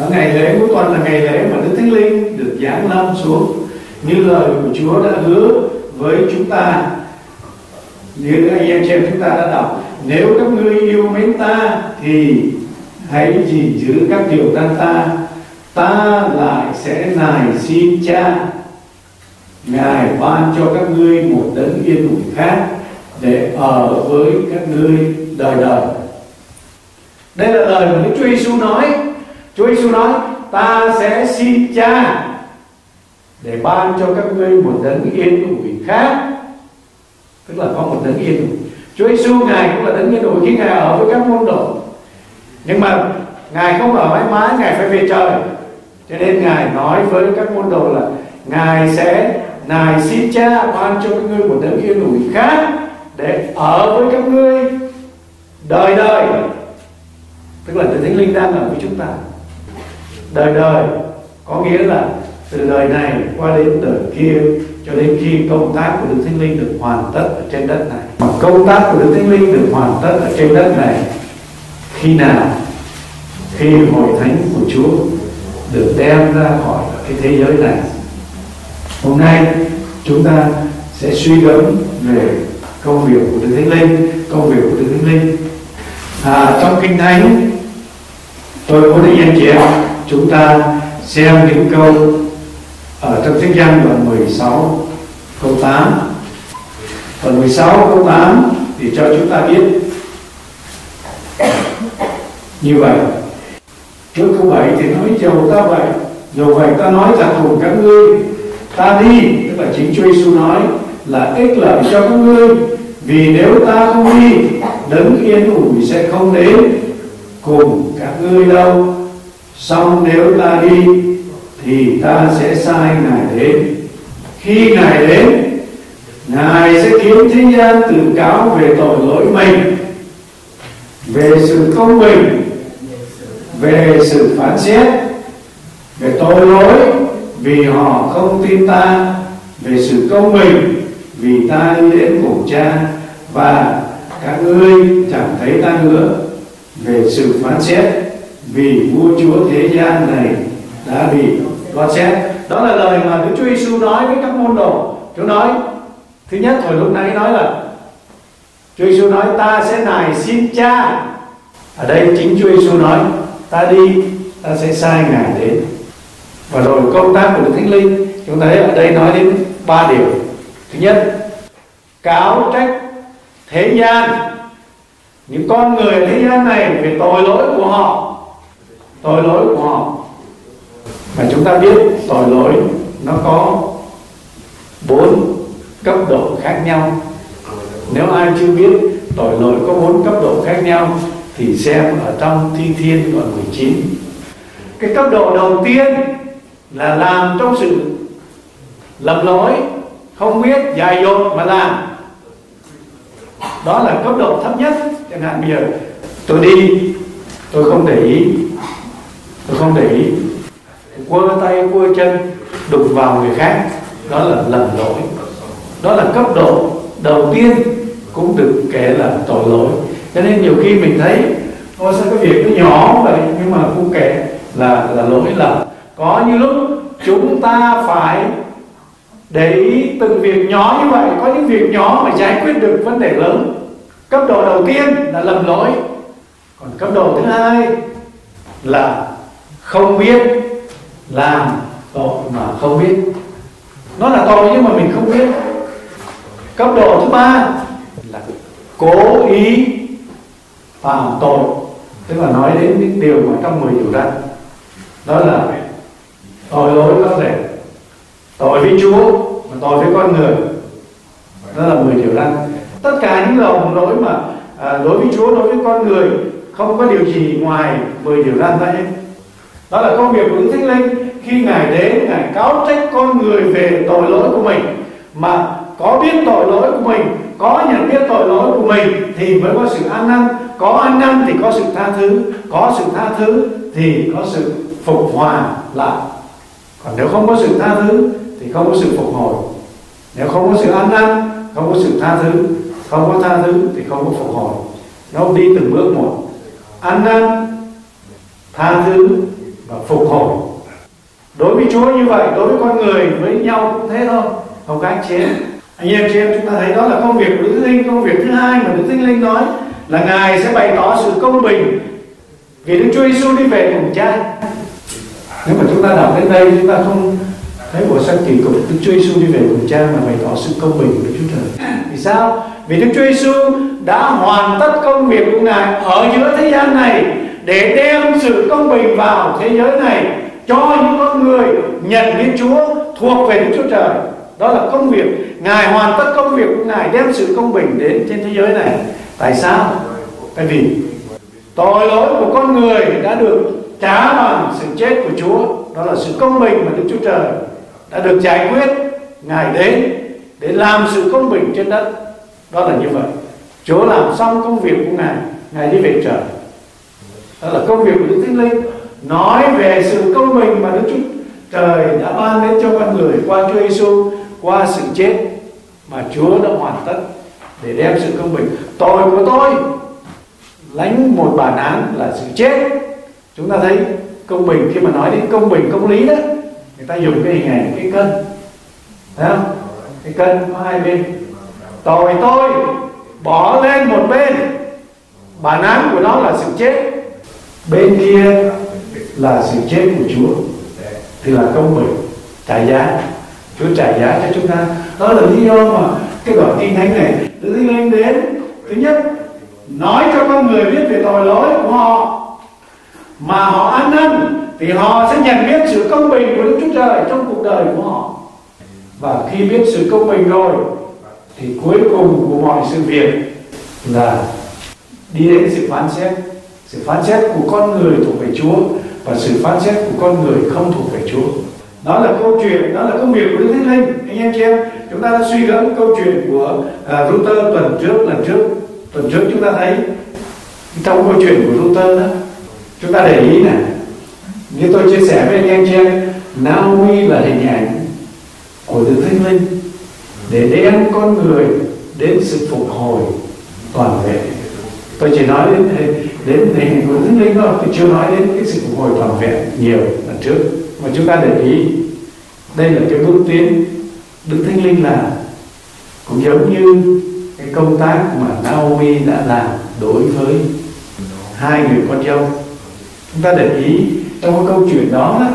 đó ngày lễ cuối tuần là ngày lễ mà đức thánh linh được giáng lâm xuống. Như lời của chúa đã hứa với chúng ta, như anh em trên chúng ta đã đọc, nếu các ngươi yêu mến ta thì hãy gìn giữ các điều răn ta. Ta lại sẽ nài xin cha. Ngài ban cho các ngươi một đấng yên ủi khác để ở với các ngươi đời đời. Đây là lời mà Đức Chúa Giêsu nói Chúa Giêsu nói, ta sẽ xin cha để ban cho các ngươi một đấng yên ủi khác. Tức là có một đấng yên ủi Chúa Giêsu ngài cũng là đấng yên ủi khi ngài ở với các môn đồ. Nhưng mà ngài không ở mãi mãi, ngài phải về trời. Cho nên ngài nói với các môn đồ là, ngài sẽ, ngài xin cha ban cho các ngươi một đấng yên ủi khác để ở với các ngươi đời đời. Tức là từ thánh linh đang ở với chúng ta đời đời có nghĩa là từ đời này qua đến đời kia cho đến khi công tác của Đức Thánh Linh được hoàn tất ở trên đất này. Mà công tác của Đức Thánh Linh được hoàn tất ở trên đất này khi nào? Khi hội thánh của Chúa được đem ra khỏi cái thế giới này. Hôm nay chúng ta sẽ suy gẫm về công việc của Đức Thánh Linh, công việc của Đức Thánh Linh. À, trong kinh thánh tôi muốn anh chị em chúng ta xem những câu ở trong sách Giăng đoạn 16 câu 8 phần 16 câu 8 thì cho chúng ta biết. Như vậy, trước câu 7 thì nói dầu ta vậy. Dầu vậy, ta nói thật cùng các ngươi. Ta đi, tức là chính Chúa Giêsu nói, là ích lợi cho các ngươi. Vì nếu ta không đi, đấng yên ủi sẽ không đến cùng các ngươi đâu xong nếu ta đi, thì ta sẽ sai ngài đến. Khi ngài đến, ngài sẽ kiếm thế gian tự cáo về tội lỗi mình, về sự công bình về sự phán xét, về tội lỗi vì họ không tin ta, về sự công bình vì ta đi đến cùng cha. Và các ngươi chẳng thấy ta nữa, về sự phán xét vì vua chúa thế gian này đã bị con xét. Đó là lời mà Đức Chúa Giêsu nói với các môn đồ. Chúa nói, thứ nhất, hồi lúc nãy nói là, Chúa Giêsu nói, ta sẽ nài xin cha. Ở đây chính Chúa Giêsu nói, ta đi, ta sẽ sai ngài đến. Và rồi công tác của Đức Thánh Linh, chúng ta thấy ở đây nói đến ba điều. Thứ nhất, cáo trách thế gian. Những con người thế gian này về tội lỗi của họ tội lỗi của họ. Mà chúng ta biết tội lỗi nó có bốn cấp độ khác nhau. Nếu ai chưa biết tội lỗi có bốn cấp độ khác nhau thì xem ở trong thi thiên đoạn 19 cái cấp độ đầu tiên là làm trong sự lầm lỗi, không biết dài dột mà làm. Đó là cấp độ thấp nhất chẳng hạn bây giờ. Tôi đi, tôi không để ý tôi không để ý. Quơ tay, quơ chân, đụng vào người khác. Đó là lầm lỗi. Đó là cấp độ đầu tiên cũng được kể là tội lỗi. Cho nên nhiều khi mình thấy, ôi, sao cái việc nó nhỏ vậy? Nhưng mà cũng kể là là lỗi lầm. Có như lúc chúng ta phải để ý từng việc nhỏ như vậy. Có những việc nhỏ mà giải quyết được vấn đề lớn. Cấp độ đầu tiên là lầm lỗi. Còn cấp độ thứ hai là không biết làm tội mà không biết. Nó là tội nhưng mà mình không biết. Cấp độ thứ ba là cố ý phạm tội. Tức là nói đến những điều mà trong mười điều răn. Đó là tội lỗi có thể tội với Chúa và tội với con người. Đó là mười điều răn. Tất cả những lòng lỗi mà à, đối với Chúa đối với con người không có điều gì ngoài mười điều răn ra hết đó là công việc của Đức Thánh Linh. Khi ngài đến, ngài cáo trách con người về tội lỗi của mình. Mà có biết tội lỗi của mình, có nhận biết tội lỗi của mình thì mới có sự an năn có an năn thì có sự tha thứ. Có sự tha thứ thì có sự phục hòa lại. Còn nếu không có sự tha thứ thì không có sự phục hồi. Nếu không có sự an năn không có sự tha thứ, không có tha thứ thì không có phục hồi. Nó đi từng bước một. An năn tha thứ và phục hồi. Đối với Chúa như vậy, đối với con người, với nhau cũng thế thôi. Không các anh chị em, anh em chị em chúng ta thấy đó là công việc của Đức Linh, công việc thứ hai mà Đức Thánh Linh nói là Ngài sẽ bày tỏ sự công bình vì Đức Chúa Giêsu đi về cùng Cha. Nếu mà chúng ta đọc đến đây, chúng ta không thấy bộ sách kỳ cục Đức Chúa Giêsu đi về cùng Cha mà bày tỏ sự công bình của Đức Chúa Trời. Vì sao? Vì Đức Chúa Giêsu đã hoàn tất công việc của Ngài ở giữa thế gian này để đem sự công bình vào thế giới này cho những con người nhận biết Chúa thuộc về Đức Chúa Trời. Đó là công việc. Ngài hoàn tất công việc của Ngài, đem sự công bình đến trên thế giới này. Tại sao? Tại vì tội lỗi của con người đã được trả bằng sự chết của Chúa. Đó là sự công bình mà Đức Chúa Trời đã được giải quyết. Ngài đến để làm sự công bình trên đất. Đó là như vậy. Chúa làm xong công việc của Ngài. Ngài đi về trời đó là công việc của Đức Thánh Linh. Nói về sự công bình mà Đức Chúa Trời đã ban đến cho con người qua Chúa Giêsu qua sự chết mà Chúa đã hoàn tất để đem sự công bình. Tội của tôi lãnh một bản án là sự chết. Chúng ta thấy công bình, khi mà nói đến công bình, công lý đó, người ta dùng cái hình ảnh, cái cân. Thấy không? Cái cân có hai bên. Tội tôi bỏ lên một bên. Bản án của nó là sự chết bên kia là sự chết của Chúa. Thì là công bình, trả giá. Chúa trả giá cho chúng ta. Đó là lý do mà cái đoạn kinh thánh này, Đức Thánh đến, thứ nhất, nói cho con người biết về tội lỗi của họ. Mà họ ăn năn, thì họ sẽ nhận biết sự công bình của Đức Chúa Trời trong cuộc đời của họ. Và khi biết sự công bình rồi, thì cuối cùng của mọi sự việc là đi đến sự phán xét sự phán xét của con người thuộc về Chúa và sự phán xét của con người không thuộc về Chúa. Đó là câu chuyện đó là công việc của Đức Thánh Linh. Anh em chị em chúng ta đã suy gẫm câu chuyện của uh, Luther tuần trước lần trước. Tuần trước chúng ta thấy trong câu chuyện của Luther đó chúng ta để ý này như tôi chia sẻ với anh em chị em Naomi là hình ảnh của Đức Thánh Linh để đem con người đến sự phục hồi toàn vẹn. Tôi chỉ nói đến đến hình của Thánh Linh thôi thì chưa nói đến cái sự phục hồi toàn vẹn nhiều lần trước. Mà chúng ta để ý đây là cái bước tiến Đức Thánh Linh là cũng giống như cái công tác mà Naomi đã làm đối với hai người con dâu. Chúng ta để ý trong cái câu chuyện đó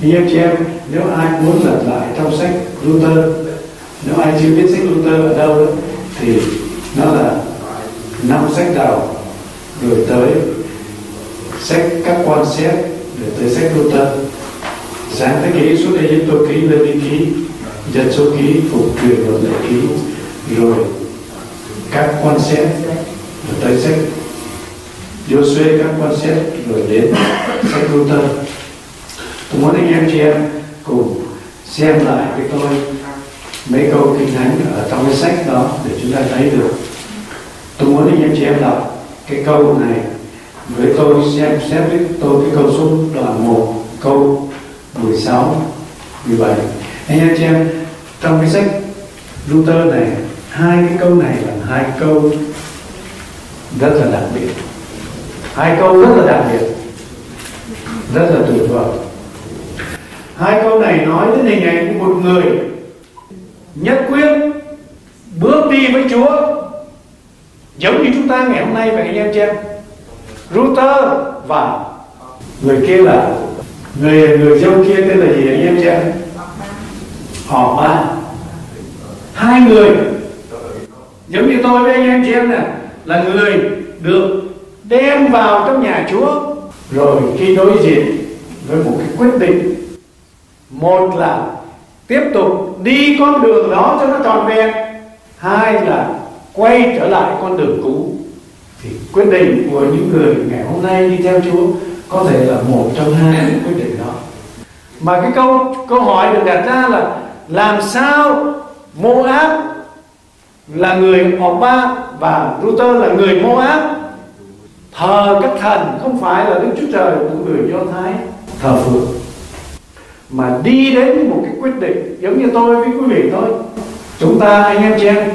thì em chị em nếu ai muốn lật lại trong sách Luther nếu ai chưa biết sách Luther ở đâu đó, thì nó là năm sách đầu rồi tới sách các quan xét rồi tới sách Luther sáng thế ký suốt đây chúng tôi ký lên đi ký, dân số ký, phục truyền vào lệ ký. Rồi các quan xét rồi tới sách Joshua các quan xét rồi đến sách Luther tôi muốn anh em chị em cùng xem lại với tôi mấy câu kinh thánh ở trong cái sách đó để chúng ta thấy được. Tôi muốn anh em chị em đọc cái câu này, với tôi xem xét với tôi cái câu số đoạn 1 câu 16 17 anh em chị em, trong cái sách Luther này, hai cái câu này là hai câu rất là đặc biệt. Hai câu rất là đặc biệt, rất là tuyệt vời. Hai câu này nói đến hình ảnh của một người nhất quyết bước đi với Chúa giống như chúng ta ngày hôm nay vậy anh em chị em. Router và người kia là người người dâu kia tên là gì anh em chị em? Họ ba. Hai người. Giống như tôi với anh em chị em nè, là người được đem vào trong nhà Chúa. Rồi khi đối diện với một cái quyết định, một là tiếp tục đi con đường đó cho nó tròn vẹn, hai là quay trở lại con đường cũ, thì quyết định của những người ngày hôm nay đi theo Chúa có thể là một trong hai quyết định đó. Mà cái câu câu hỏi được đặt ra là làm sao Moab là người ba và Luther là người Moab? Thờ các thần, không phải là Đức Chúa Trời của người Do Thái, thờ phượng. Mà đi đến một cái quyết định giống như tôi với quý vị thôi. Chúng ta anh em chị em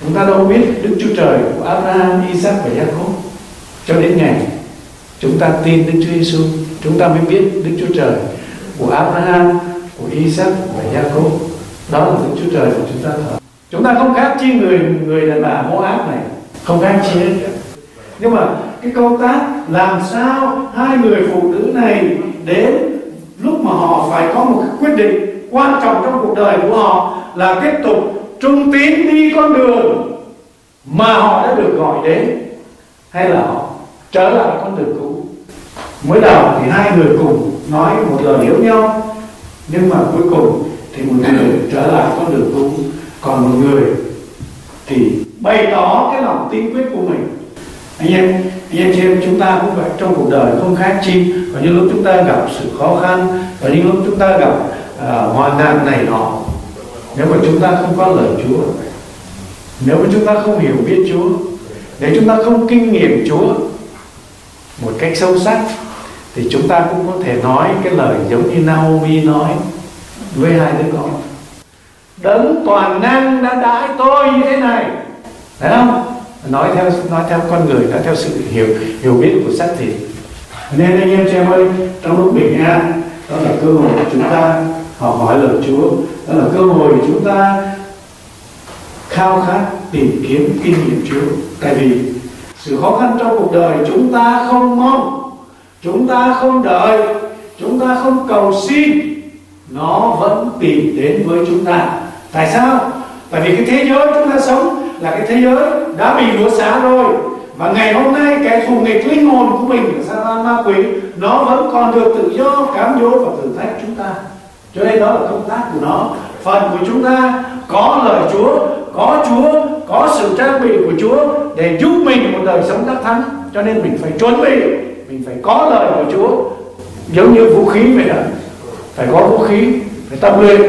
chúng ta đâu biết Đức Chúa Trời của Abraham, Isaac và Jacob. Cho đến ngày chúng ta tin Đức Chúa Giêsu chúng ta mới biết Đức Chúa Trời của Abraham của Isaac và Jacob. Đó là Đức Chúa Trời của chúng ta thờ. Chúng ta không khác chi người người đàn bà Moab này. Không khác chi hết. Nhưng mà cái công tác làm sao hai người phụ nữ này đến lúc mà họ phải có một cái quyết định quan trọng trong cuộc đời của họ là tiếp tục trung tín đi con đường mà họ đã được gọi đến hay là họ trở lại con đường cũ? Mới đầu thì hai người cùng nói một lời hiểu nhau nhưng mà cuối cùng thì một người trở lại con đường cũ còn một người thì bày tỏ cái lòng tin quyết của mình. Anh em anh em chị em chúng ta cũng vậy trong cuộc đời không khác chi. Và những lúc chúng ta gặp sự khó khăn và những lúc chúng ta gặp à, uh, hoạn nạn này nọ nếu mà chúng ta không có lời Chúa, nếu mà chúng ta không hiểu biết Chúa, nếu chúng ta không kinh nghiệm Chúa một cách sâu sắc, thì chúng ta cũng có thể nói cái lời giống như Naomi nói với hai đứa con. Đấng toàn năng đã đãi tôi như thế này. Phải không? Nói theo nói theo con người, nói theo sự hiểu hiểu biết của xác thịt. Nên anh em chị em ơi, trong lúc bình an, đó là cơ hội của chúng ta học hỏi lời Chúa, đó là cơ hội chúng ta khao khát tìm kiếm kinh nghiệm Chúa. Tại vì sự khó khăn trong cuộc đời chúng ta không mong, chúng ta không đợi, chúng ta không cầu xin, nó vẫn tìm đến với chúng ta. Tại sao? Tại vì cái thế giới chúng ta sống là cái thế giới đã bị lúa xá rồi. Và ngày hôm nay cái thù nghịch linh hồn của mình là Satan ma quỷ nó vẫn còn được tự do, cám dỗ và thử thách chúng ta cho nên đó là công tác của nó. Phần của chúng ta có lời Chúa, có Chúa, có sự trang bị của Chúa để giúp mình một đời sống đắc thắng. Cho nên mình phải chuẩn bị, mình phải có lời của Chúa. Giống như vũ khí vậy đó phải có vũ khí, phải tập luyện.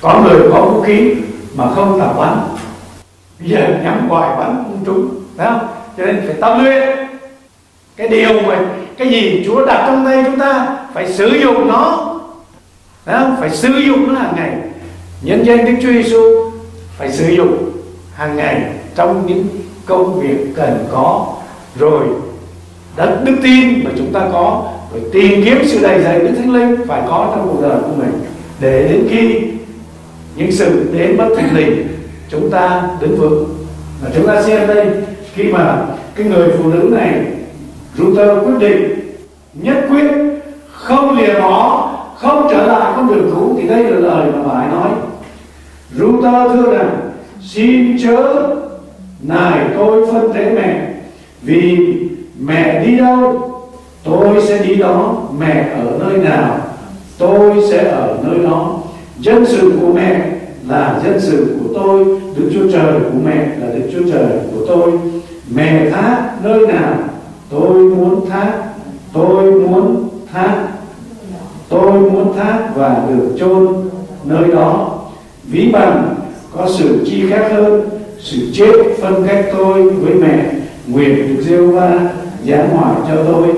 Có người có vũ khí mà không tập bắn. Bây giờ nhắm hoài bắn không trúng phải không? Cho nên phải tập luyện. Cái điều mà, cái gì Chúa đặt trong tay chúng ta, phải sử dụng nó phải không? Phải sử dụng nó hàng ngày. Nhân danh Đức Chúa Giêsu phải sử dụng hàng ngày trong những công việc cần có. Rồi đất đức tin mà chúng ta có, rồi tìm kiếm sự đầy dạy đức thánh linh phải có trong cuộc đời của mình. Để đến khi những sự đến bất thình lình, chúng ta đứng vững. Và chúng ta xem đây, khi mà cái người phụ nữ này, Luther quyết định nhất quyết không lìa bỏ không trở lại con đường cũ thì đây là lời mà bà ấy nói. Ruta thưa rằng, xin chớ nài tôi phân thế mẹ, vì mẹ đi đâu, tôi sẽ đi đó, mẹ ở nơi nào, tôi sẽ ở nơi đó. Dân sự của mẹ là dân sự của tôi, đức chúa trời của mẹ là đức chúa trời của tôi. Mẹ thác nơi nào, tôi muốn thác, tôi muốn thác tôi muốn thác và được chôn nơi đó. Ví bằng có sự chi khác hơn, sự chết phân cách tôi với mẹ, nguyện được gieo va giáng hỏa cho tôi.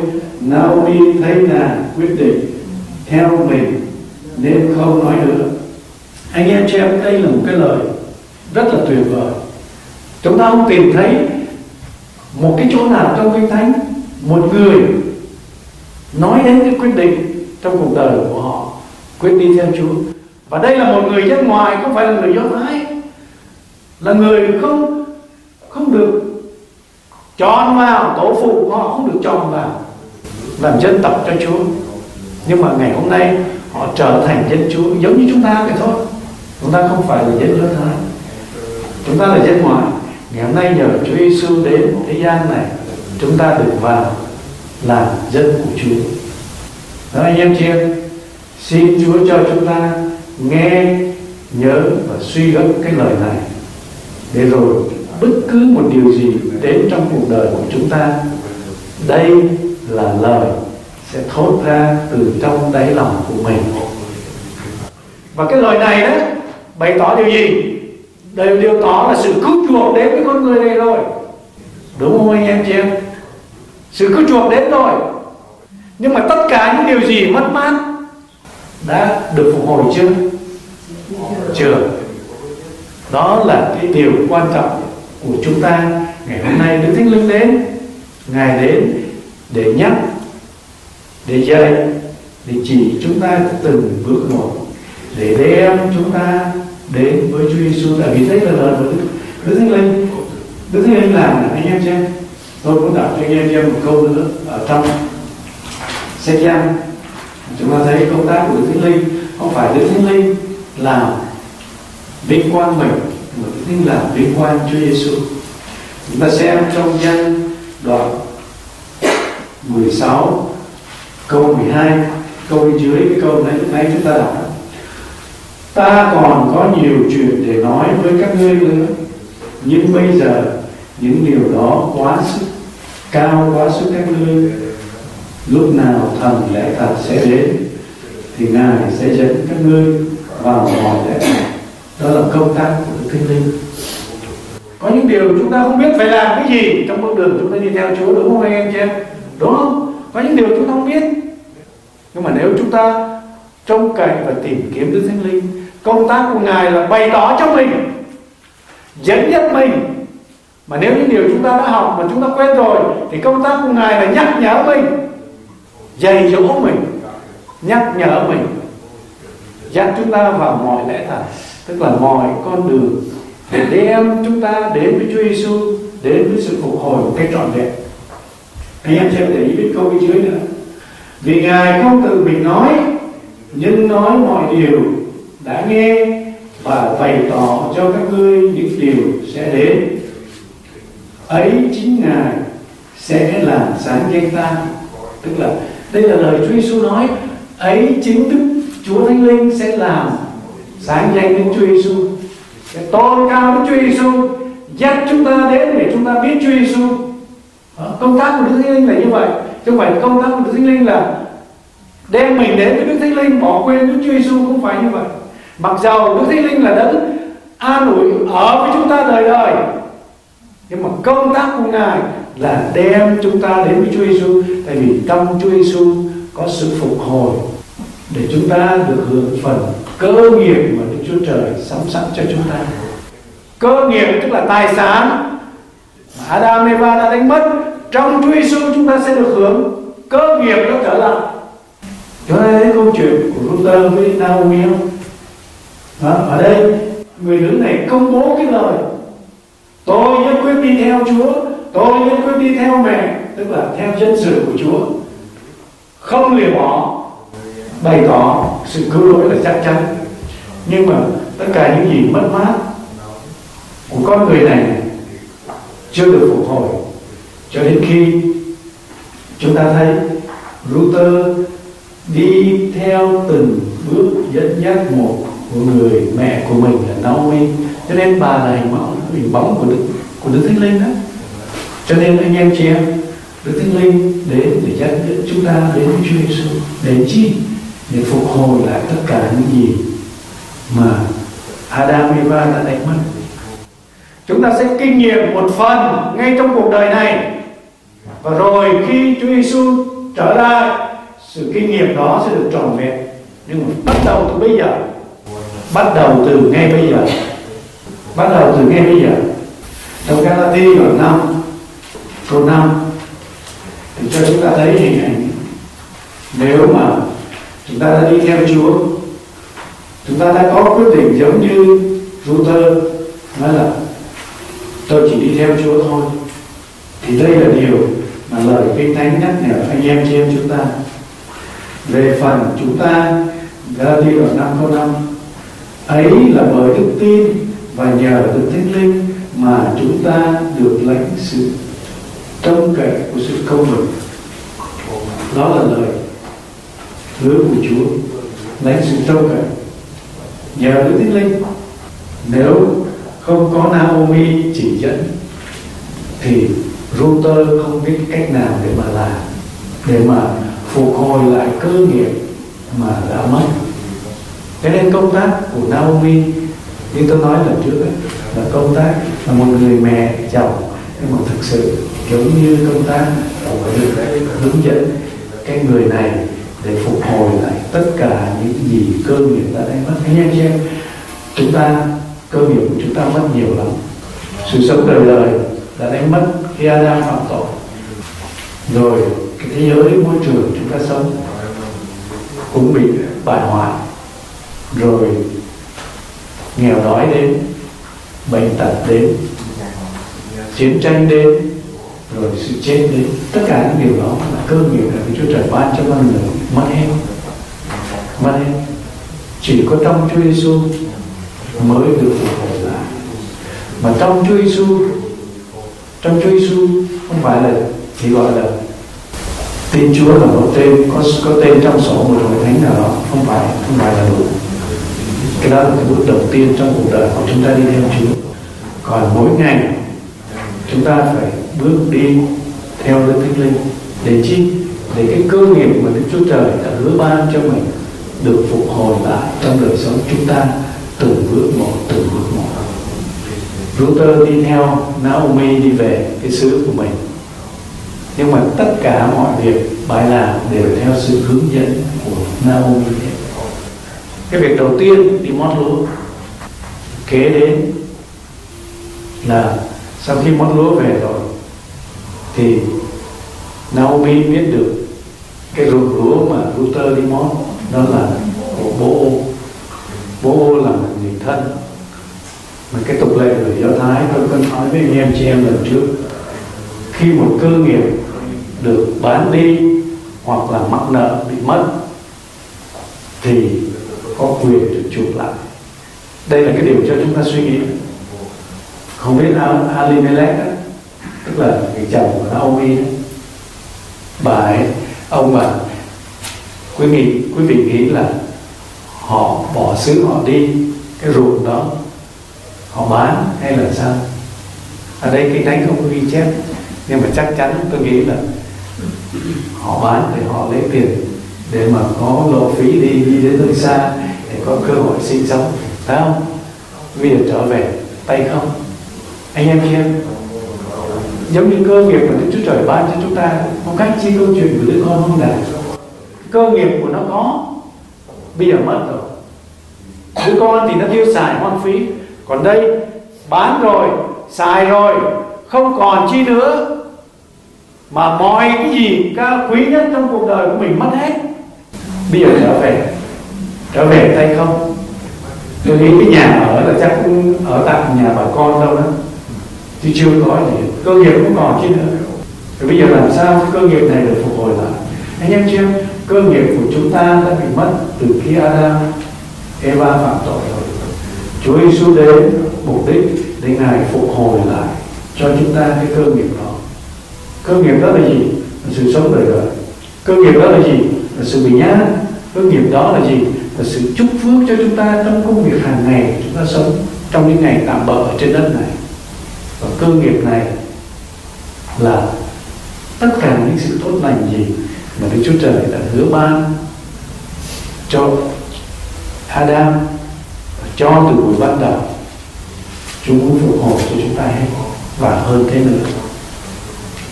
Naomi thấy là quyết định theo mình, nên không nói nữa. Anh em cho em, đây là một cái lời rất là tuyệt vời. Chúng ta không tìm thấy một cái chỗ nào trong kinh thánh một người nói đến cái quyết định trong cuộc đời của họ, quyết đi theo Chúa. Và đây là một người dân ngoài, không phải là người do thái. Là người không không được chọn vào tổ phụ của họ, không được chọn vào làm dân tộc cho Chúa. Nhưng mà ngày hôm nay, họ trở thành dân Chúa, giống như chúng ta vậy thôi. Chúng ta không phải là dân do thái. Chúng ta là dân ngoài. Ngày hôm nay nhờ Chúa Giêsu đến thế gian này, chúng ta được vào làm dân của Chúa đó anh em chị em. Xin Chúa cho chúng ta nghe, nhớ và suy gẫm cái lời này để rồi bất cứ một điều gì đến trong cuộc đời của chúng ta, đây là lời sẽ thốt ra từ trong đáy lòng của mình. Và cái lời này đó bày tỏ điều gì? Đều điều tỏ là sự cứu chuộc đến với con người này rồi. Đúng không anh em chị em? Sự cứu chuộc đến rồi nhưng mà tất cả những điều gì mất mát đã được phục hồi chưa? Chưa. Đó là cái điều quan trọng của chúng ta. Ngày hôm nay Đức Thánh Linh đến Ngài đến để nhắc để dạy để chỉ chúng ta từng bước một để đem chúng ta đến với Chúa Giêsu tại vì thế là lời của Đức, Đức Thánh Linh Đức Thánh Linh làm anh em xem. Tôi muốn đọc cho anh em xem một câu nữa ở trong sách danh chúng ta thấy công tác của Đức Thánh Linh, không phải Đức Thánh Linh làm vinh quang mình, mà Đức Thánh là vinh quang Chúa Giêsu chúng ta xem trong danh đoạn 16 câu 12 câu bên dưới, cái câu này lúc nãy chúng ta đọc ta còn có nhiều chuyện để nói với các ngươi nữa, nhưng bây giờ những điều đó quá sức, cao, quá sức các ngươi lúc nào thần lẽ thật sẽ đến, thì ngài sẽ dẫn các ngươi vào mọi lẽ thật. Đó là công tác của đức thánh linh. Có những điều chúng ta không biết phải làm cái gì trong bước đường chúng ta đi theo chúa, đúng không anh em chị em? Đúng không? Có những điều chúng ta không biết. Nhưng mà nếu chúng ta trông cậy và tìm kiếm đức thánh linh, công tác của ngài là bày tỏ cho mình, dẫn dắt mình. Mà nếu những điều chúng ta đã học mà chúng ta quen rồi, thì công tác của ngài là nhắc nhở mình dạy dỗ mình, nhắc nhở mình, dắt chúng ta vào mọi lẽ thật, tức là mọi con đường để đem chúng ta đến với Chúa Giêsu, đến với sự phục hồi một cách trọn vẹn. Anh em xem để ý biết câu bên dưới nữa. Vì ngài không tự mình nói, nhưng nói mọi điều đã nghe và bày tỏ cho các ngươi những điều sẽ đến. Ấy chính ngài sẽ làm sáng danh ta, tức là đây là lời Chúa Giêsu nói, ấy chính Đức Chúa Thánh Linh sẽ làm sáng danh Đức Chúa Giêsu sẽ tôn cao Đức Chúa Giêsu dắt chúng ta đến để chúng ta biết Chúa Giêsu ờ, công tác của Đức Thánh Linh là như vậy. Chứ không phải công tác của Đức Thánh Linh là đem mình đến với Đức Thánh Linh, bỏ quên Đức Chúa Giêsu không phải như vậy. Mặc dầu Đức Thánh Linh là đấng an ủi ở với chúng ta đời đời, nhưng mà công tác của ngài là đem chúng ta đến với Chúa Giêsu tại vì trong Chúa Giêsu có sự phục hồi để chúng ta được hưởng phần cơ nghiệp mà Đức Chúa Trời sắm sẵn cho chúng ta. Cơ nghiệp tức là tài sản mà Adam Eva đã đánh mất. Trong Chúa Giêsu chúng ta sẽ được hưởng cơ nghiệp đó trở lại. Chúng ta thấy câu chuyện của Luther với Naomi không đó, ở đây người nữ này công bố cái lời tôi nhất quyết đi theo Chúa tôi vẫn cứ đi theo mẹ, tức là theo chân sự của Chúa. Không lìa bỏ, bày tỏ sự cứu rỗi là chắc chắn. Nhưng mà tất cả những gì mất mát của con người này chưa được phục hồi. Cho đến khi chúng ta thấy Luther đi theo từng bước dẫn dắt một của người mẹ của mình là Naomi. Cho nên bà là hình hình bóng của đức của đức thánh linh đó cho nên anh em chị em Đức Thánh Linh đến để dẫn dẫn chúng ta đến với Chúa Giêsu để chi? Để phục hồi lại tất cả những gì mà Adam và Eva đã đánh mất. Chúng ta sẽ kinh nghiệm một phần ngay trong cuộc đời này. Và rồi khi Chúa Giêsu trở lại, sự kinh nghiệm đó sẽ được trọn vẹn. Nhưng mà bắt đầu từ bây giờ, bắt đầu từ ngay bây giờ, bắt đầu từ ngay bây giờ. Trong Galatia đoạn 5 số 5 thì cho chúng ta thấy hình ảnh nếu mà chúng ta đã đi theo Chúa, chúng ta đã có quyết định giống như Luther nói là, tôi chỉ đi theo Chúa thôi. Thì đây là điều mà lời kinh thánh nhắc nhở anh em chị em chúng ta. Về phần chúng ta Galati đoạn 5 câu năm. ấy là bởi đức tin và nhờ đức thánh linh mà chúng ta được lãnh sự trông cậy của sự công bình đó là lời hứa của Chúa lấy sự trông cậy nhờ đức thánh linh nếu không có Naomi chỉ dẫn thì Router không biết cách nào để mà làm để mà phục hồi lại cơ nghiệp mà đã mất. Thế nên công tác của Naomi như tôi nói lần trước ấy, là công tác là một người mẹ chồng nhưng mà thực sự giống như công tác của được hướng dẫn cái người này để phục hồi lại tất cả những gì cơ nghiệp đã đánh mất. Anh em xem, chúng ta, cơ nghiệp của chúng ta mất nhiều lắm. Sự sống đời đời đã đánh mất khi Adam phạm tội. Rồi cái thế giới, môi trường chúng ta sống cũng bị bại hoại. Rồi nghèo đói đến, bệnh tật đến, chiến tranh đến rồi sự chết đến tất cả những điều đó là cơ nghiệp là Đức Chúa Trời ban cho con người. Mất hết mất hết chỉ có trong Chúa Giêsu mới được phục hồi lại. Mà trong Chúa Giêsu trong Chúa Giêsu không phải là chỉ gọi là tin Chúa là một tên, có có tên trong sổ một hội thánh nào đó, không phải không phải là đủ. Cái đó là cái bước đầu tiên trong cuộc đời của chúng ta đi theo Chúa. Còn mỗi ngày, chúng ta phải bước đi theo Đức Thánh Linh. Để chi? Để cái cơ nghiệp mà Đức Chúa Trời đã hứa ban cho mình được phục hồi lại trong đời sống chúng ta từng bước một, từng bước một. Luther đi theo Naomi đi về cái xứ của mình. Nhưng mà tất cả mọi việc bài làm đều theo sự hướng dẫn của Naomi. Cái việc đầu tiên đi mót lúa kế đến là sau khi mót lúa về rồi thì Naomi biết được cái ruộng lúa mà Luther đi món, đó là của bố ô. Bố ô là một người thân. Mà cái tục lệ của Do Thái, tôi có nói với anh em, chị em lần trước, khi một cơ nghiệp được bán đi hoặc là mắc nợ bị mất, thì có quyền được chuộc lại. Đây là cái điều cho chúng ta suy nghĩ. Không biết Alimelech tức là người chồng của ông Naomi bà ấy, ông bà quý vị quý vị nghĩ là họ bỏ xứ họ đi, cái ruộng đó họ bán hay là sao? Ở đây cái đánh không có ghi chép, nhưng mà chắc chắn tôi nghĩ là họ bán để họ lấy tiền để mà có lộ phí đi đi đến nơi xa để có cơ hội sinh sống. Phải không? Bây giờ trở về, tay không. Anh em chị giống như cơ nghiệp mà Đức Chúa Trời ban cho chúng ta một cách chi câu chuyện của đứa con không là cơ nghiệp của nó có. Bây giờ mất rồi. Đứa con thì nó tiêu xài hoang phí. Còn đây, bán rồi, xài rồi, không còn chi nữa. Mà mọi cái gì cao quý nhất trong cuộc đời của mình mất hết. Bây giờ trở về. Trở về tay không? Tôi nghĩ cái nhà ở là chắc cũng ở tạm nhà bà con đâu đó. Chứ chưa có gì cơ nghiệp cũng còn chứ nữa thì bây giờ làm sao cơ nghiệp này được phục hồi lại? Anh em chị em cơ nghiệp của chúng ta đã bị mất từ khi Adam, Eva phạm tội rồi. Chúa Giêsu đến, mục đích để ngài phục hồi lại cho chúng ta cái cơ nghiệp đó. Cơ nghiệp đó là gì? Là sự sống đời đời. Cơ nghiệp đó là gì? Là sự bình an. Cơ nghiệp đó là gì? Là sự chúc phước cho chúng ta trong công việc hàng ngày chúng ta sống trong những ngày tạm bỡ ở trên đất này. Và cơ nghiệp này là tất cả những sự tốt lành gì mà Đức Chúa Trời đã hứa ban cho Adam cho từ buổi ban đầu chúng muốn phục hồi cho chúng ta hết và hơn thế nữa.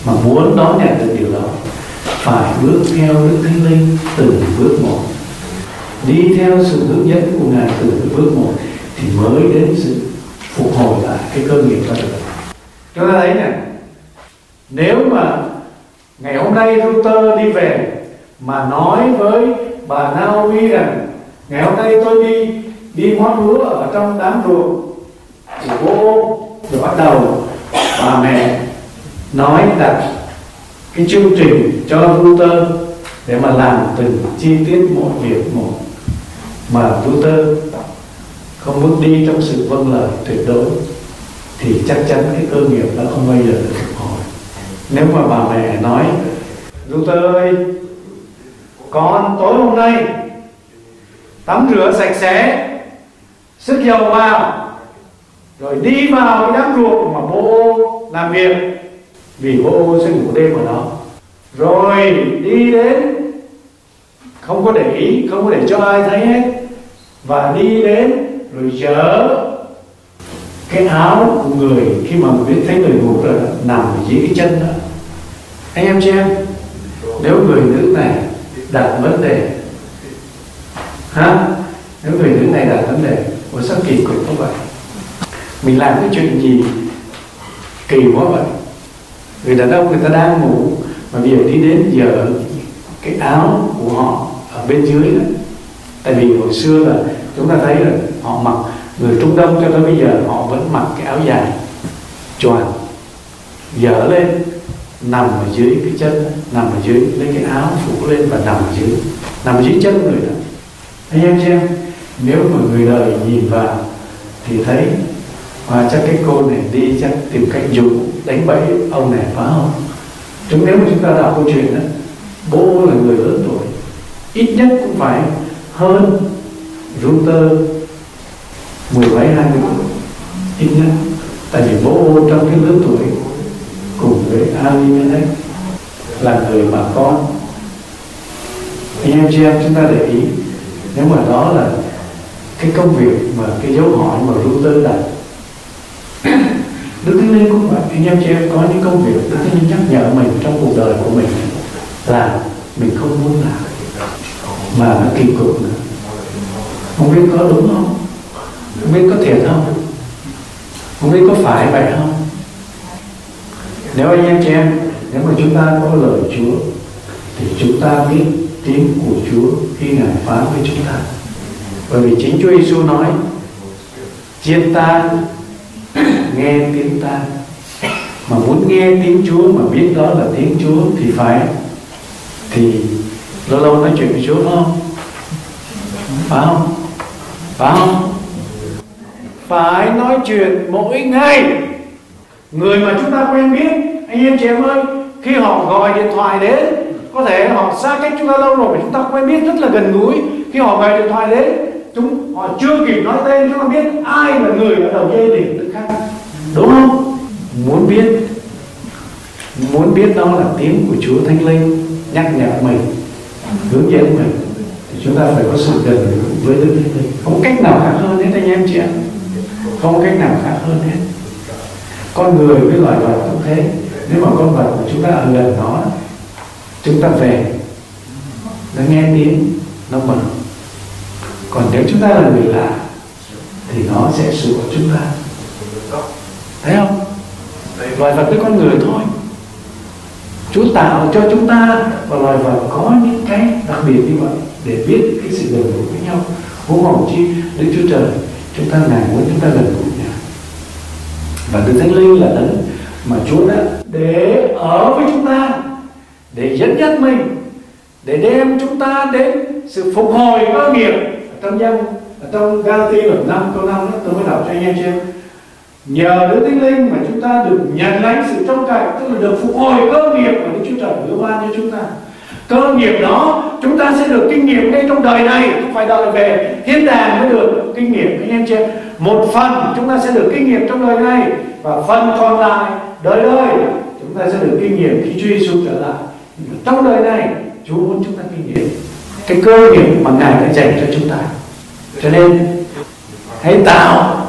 Mà muốn đón nhận được điều đó, phải bước theo Đức Thánh Linh từng bước một. Đi theo sự hướng dẫn của ngài từng bước một thì mới đến sự phục hồi lại cái cơ nghiệp đó được. Chúng ta thấy này nếu mà ngày hôm nay Luther đi về mà nói với bà Naomi rằng, ngày hôm nay tôi đi đi mót lúa ở trong đám ruộng, thì bố rồi bắt đầu bà mẹ nói đặt cái chương trình cho Luther để mà làm từng chi tiết một việc một mà Luther không bước đi trong sự vâng lời tuyệt đối, thì chắc chắn cái cơ nghiệp đó không bao giờ được nếu mà bà mẹ nói Luther ơi, con tối hôm nay tắm rửa sạch sẽ, sức dầu vào, rồi đi vào cái đám ruộng mà bố làm việc. Vì bố sẽ ngủ đêm ở đó. Rồi đi đến, không có để ý, không có để cho ai thấy hết. Và đi đến, rồi chở cái áo của người khi mà biết thấy người ngủ rồi nằm dưới cái chân đó anh em chị em nếu người nữ này đặt vấn đề, hả? Nếu người nữ này đặt vấn đề, ủa sao kỳ cục như vậy? Mình làm cái chuyện gì kỳ quá vậy? Người đàn ông, người ta đang ngủ, mà bây giờ đi đến giờ cái áo của họ ở bên dưới đó. Tại vì hồi xưa là chúng ta thấy là họ mặc, người Trung Đông cho tới bây giờ họ vẫn mặc cái áo dài choàng, dở lên nằm ở dưới cái chân, nằm ở dưới, lấy cái áo phủ lên và nằm ở dưới. Nằm ở dưới chân người đó. Anh em xem, nếu mà người đời nhìn vào thì thấy và chắc cái cô này đi chắc tìm cách dụ, đánh bẫy ông này phải không? Chúng nếu mà chúng ta đọc câu chuyện đó, bố là người lớn tuổi, ít nhất cũng phải hơn router mười mấy, hai mươi tuổi. Ít nhất. Tại vì bố trong cái lớn tuổi với Alimelech là người mà con. Anh em chị em, chúng ta để ý, nếu mà đó là cái công việc mà cái dấu hỏi mà router đặt, Đức Thánh Linh cũng vậy. Anh em chị em có những công việc, Đức Thánh Linh nhắc nhở mình trong cuộc đời của mình là mình không muốn làm mà nó kỳ cục nữa. Không biết có đúng không? Không biết có thiệt không? Không biết có phải vậy không? Nếu anh em chị em, nếu mà chúng ta có lời Chúa, thì chúng ta biết tiếng của Chúa khi Ngài phán với chúng ta. Bởi vì chính Chúa Giêsu nói, chiên ta nghe tiếng ta mà muốn nghe tiếng Chúa, mà biết đó là tiếng Chúa thì phải, thì lâu lâu nói chuyện với Chúa không? Phải không? Phải không? Phải nói chuyện mỗi ngày người mà chúng ta quen biết, anh em chị em ơi, khi họ gọi điện thoại đến, có thể họ xa cách chúng ta lâu rồi chúng ta quen biết rất là gần gũi. Khi họ gọi điện thoại đến, chúng họ chưa kịp nói tên, chúng ta biết ai là người ở đầu dây điện tự khác. Đúng không? Muốn biết muốn biết đó là tiếng của Chúa Thánh Linh nhắc nhở mình, hướng dẫn mình. Thì chúng ta phải có sự gần gũi với Đức Thánh Linh. Không cách nào khác hơn hết, anh em chị ạ không cách nào khác hơn hết con người với loài vật cũng thế. Nếu mà con vật của chúng ta ở gần nó, chúng ta về, nó nghe tiếng, nó mừng còn nếu chúng ta là người lạ, thì nó sẽ sửa chúng ta. Thấy không? Loài vật với con người thôi. Chúa tạo cho chúng ta và loài vật có những cái đặc biệt như vậy để biết cái sự gần gũi với nhau. Huống hồ chi, Đức Chúa Trời, chúng ta ngài muốn chúng ta gần gũi và Đức Thánh Linh là đấng mà Chúa đã để ở với chúng ta, để dẫn dắt mình, để đem chúng ta đến sự phục hồi cơ nghiệp. Ở trong dân ở trong Galati đoạn năm, câu năm đó, tôi mới đọc cho anh em xem. Nhờ Đức Thánh Linh mà chúng ta được nhận lấy sự trong cậy, tức là được phục hồi cơ nghiệp mà Đức Chúa Trời hứa ban cho chúng ta. Cơ nghiệp đó, chúng ta sẽ được kinh nghiệm ngay trong đời này. Không phải đợi về thiên đàng mới được. Kinh nghiệm, anh em chưa một phần chúng ta sẽ được kinh nghiệm trong đời này và phần còn lại đời đời chúng ta sẽ được kinh nghiệm khi Chúa Giêsu trở lại. Trong đời này, Chúa muốn chúng ta kinh nghiệm cái cơ nghiệp mà Ngài đã dành cho chúng ta. Cho nên, hãy tạo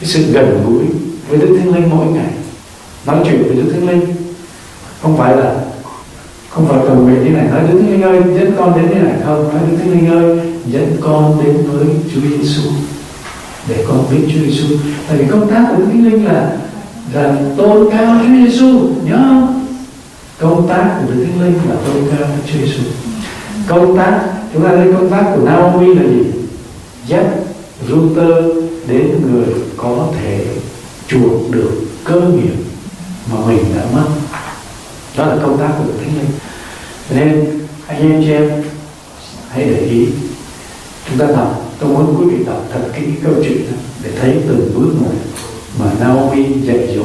cái sự gần gũi với Đức Thánh Linh mỗi ngày. Nói chuyện với Đức Thánh Linh. Không phải là, không phải cầu nguyện như này, nói Đức Thánh Linh ơi, dẫn con đến thế này. Không, nói Đức Thánh Linh ơi, dẫn con đến với Chúa Giêsu để con biết Chúa Giêsu tại vì công tác của Đức Thánh Linh là là tôn cao Chúa Giêsu nhớ không? Công tác của Đức Thánh Linh là tôn cao Chúa Giêsu công tác, chúng ta thấy công tác của Naomi là gì? Dắt Ruther đến người có thể chuộc được cơ nghiệp mà mình đã mất. Đó là công tác của Đức Thánh Linh. Nên anh em chị em, hãy để ý. Chúng ta đọc tôi muốn quý vị đọc thật kỹ câu chuyện đó để thấy từng bước một mà Naomi dạy dỗ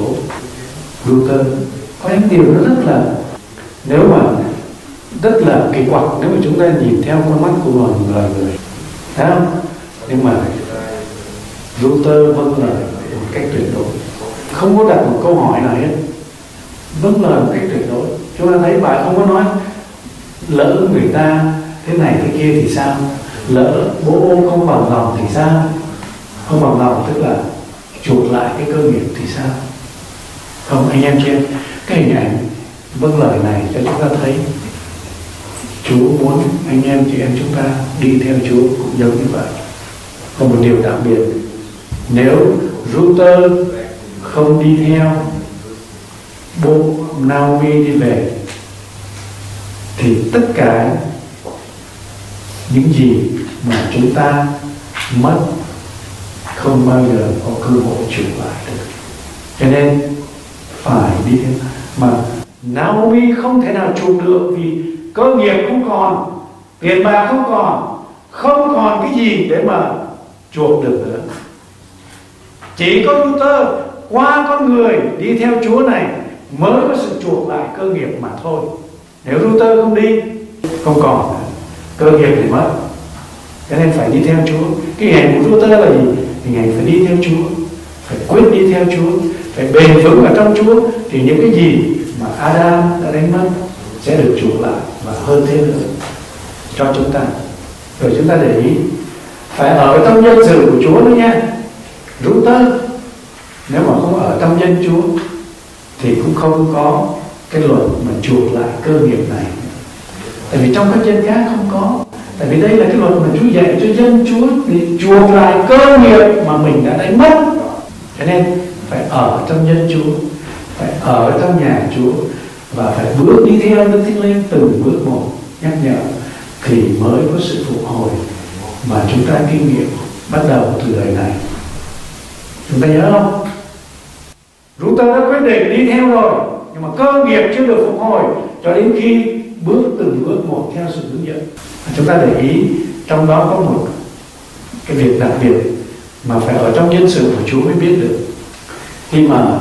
Luther có những điều nó rất là, nếu mà rất là kỳ quặc nếu mà chúng ta nhìn theo con mắt của loài người người thấy không? Nhưng mà Luther vâng lời một cách tuyệt đối. Không có đặt một câu hỏi nào hết. Vâng lời một cách tuyệt đối. Chúng ta thấy bà không có nói lỡ người ta thế này thế kia thì sao? Lỡ bố ô không bằng lòng thì sao? Không bằng lòng tức là chuộc lại cái cơ nghiệp thì sao? Không, anh em chị cái hình ảnh vâng lời này cho chúng ta thấy. Chúa muốn anh em chị em chúng ta đi theo Chúa cũng giống như vậy. Còn một điều đặc biệt, nếu Ruther không đi theo bố Naomi đi về, thì tất cả những gì mà chúng ta mất không bao giờ có cơ hội chuộc lại được. Cho nên phải đi theo mà Naomi không thể nào chuộc được vì cơ nghiệp không còn, tiền bạc không còn không còn cái gì để mà chuộc được nữa. Chỉ có Luther qua con người đi theo Chúa này mới có sự chuộc lại cơ nghiệp mà thôi. Nếu Luther không đi, không còn cơ nghiệp thì mất. Cho nên phải đi theo Chúa. Cái ngày của Luther là gì? Thì ngày phải đi theo Chúa, phải quyết đi theo Chúa, phải bền vững ở trong Chúa. Thì những cái gì mà Adam đã đánh mất sẽ được chuộc lại và hơn thế nữa cho chúng ta. Rồi chúng ta để ý, phải ở trong nhân sự của Chúa nữa nha. Luther nếu mà không ở trong nhân Chúa thì cũng không có cái luật mà chuộc lại cơ nghiệp này tại vì trong các dân khác không có. Tại vì đây là cái luật mà Chúa dạy cho dân Chúa để chuộc lại cơ nghiệp mà mình đã đánh mất. Cho nên phải ở trong nhân Chúa, phải ở trong nhà Chúa và phải bước đi theo Đức Thánh Linh từng bước một nhắc nhở thì mới có sự phục hồi mà chúng ta kinh nghiệm bắt đầu từ đời này. Chúng ta nhớ không? Chúng ta đã quyết định đi theo rồi, nhưng mà cơ nghiệp chưa được phục hồi cho đến khi bước từng bước một theo sự hướng dẫn. Chúng ta để ý trong đó có một cái việc đặc biệt mà phải ở trong nhân sự của Chúa mới biết được. Khi mà